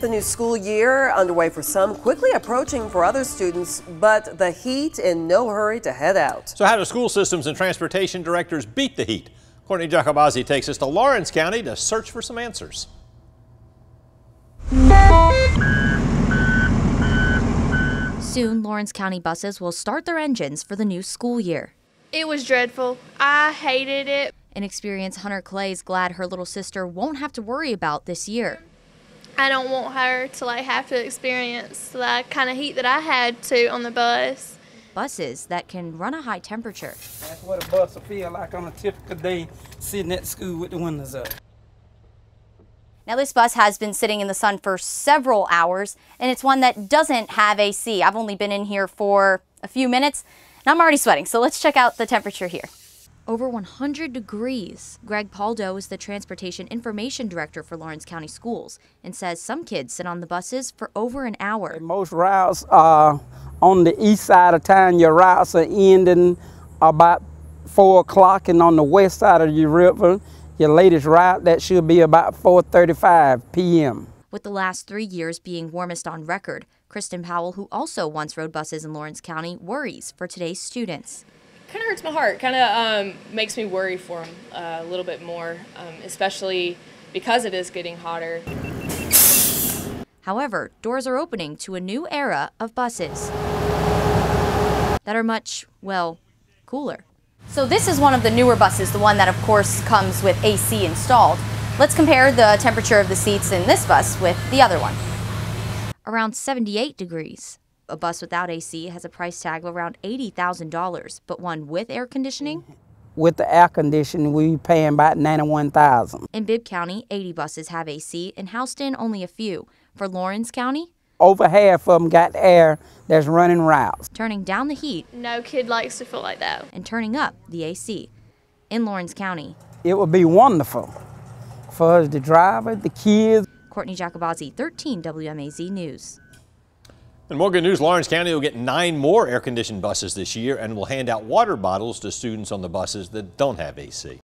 The new school year underway for some, quickly approaching for other students, but the heat in no hurry to head out. So how do school systems and transportation directors beat the heat? Courtney Jacobazzi takes us to Laurens County to search for some answers. Soon, Laurens County buses will start their engines for the new school year. It was dreadful. I hated it. Inexperienced Hunter Clay is glad her little sister won't have to worry about this year. I don't want her to like have to experience the kind of heat that I had to on the bus. Buses that can run a high temperature. That's what a bus will feel like on a typical day sitting at school with the windows up. Now this bus has been sitting in the sun for several hours and it's one that doesn't have AC. I've only been in here for a few minutes and I'm already sweating. So let's check out the temperature here over 100 degrees. Greg Paldo is the Transportation Information Director for Laurens County Schools and says some kids sit on the buses for over an hour. Most routes are on the east side of town. Your routes are ending about 4 o'clock and on the west side of your river, your latest route, that should be about 4.35 p.m. With the last three years being warmest on record, Kristen Powell, who also once rode buses in Laurens County, worries for today's students kind of hurts my heart. Kind of um, makes me worry for them uh, a little bit more, um, especially because it is getting hotter. However, doors are opening to a new era of buses that are much, well, cooler. So this is one of the newer buses, the one that of course comes with AC installed. Let's compare the temperature of the seats in this bus with the other one. Around 78 degrees. A bus without AC has a price tag of around $80,000, but one with air conditioning? With the air conditioning, we paying about 91000 In Bibb County, 80 buses have AC. In Houston, only a few. For Laurens County? Over half of them got air that's running routes. Turning down the heat. No kid likes to feel like that. And turning up the AC. In Laurens County. It would be wonderful for us, the driver, the kids. Courtney Jacobazzi, 13 WMAZ News. And more good news, Laurens County will get nine more air-conditioned buses this year and will hand out water bottles to students on the buses that don't have AC.